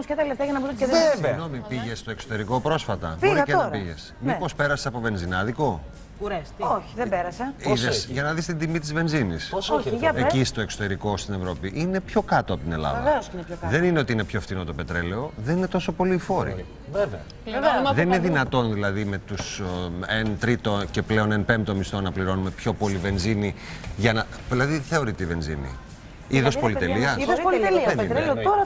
όμω και τα λεφτά για να και δεν Συγγνώμη, πήγες στο εξωτερικό πρόσφατα. Πήγα Μπορεί και να πήγες. Ναι. Μήπως πέρασε από βενζινάδικο; Κουρέστη. Όχι, δεν πέρασε. Είδες, για να δεις την τιμή της βενζίνης. Όχι, για. Εκεί στο εξωτερικό στην Ευρώπη είναι πιο κάτω από την Ελλάδα. Βεβαίως είναι πιο κάτω. Δεν είναι ότι είναι πιο φθηνό το πετρέλαιο, δεν είναι τόσο πολύ οι φόροι. Βέβαια. Βέβαια. Δεν είναι δυνατόν δηλαδή με τους 1 τρίτο και πλέον 1 πέμπτο μισθό να πληρώνουμε πιο πολύ βενζίνη για να. Δηλαδή τι θεωρείται η βενζίνη; Είδος πολυτελείας; Είδο πολυτελεία. Το Πετρέλαιο τώρα